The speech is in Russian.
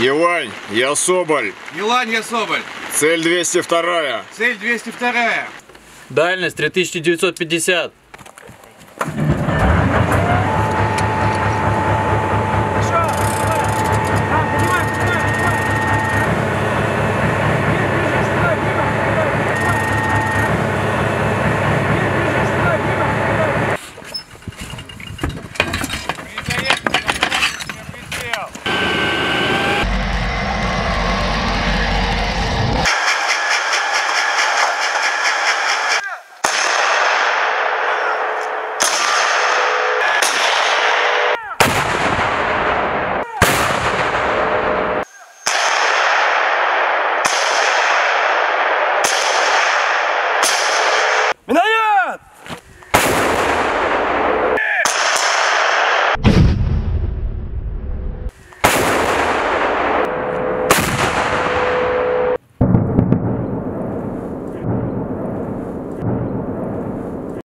Елань, я Соболь. Елань, я Соболь. Цель 202. Цель 202. Дальность 3950. 미나야!